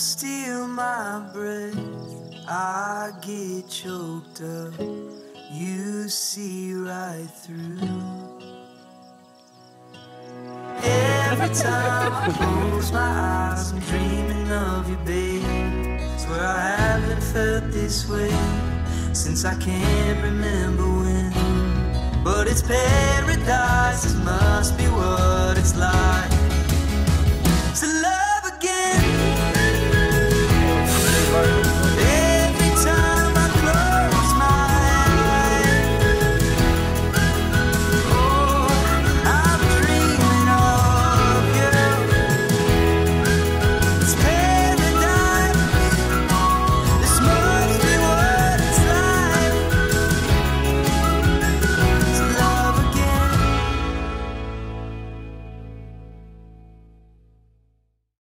steal my breath, I get choked up. You see right through. Every time I close my eyes, I'm dreaming of you, babe. where I haven't felt this way since I can't remember when. But it's paradise, as much.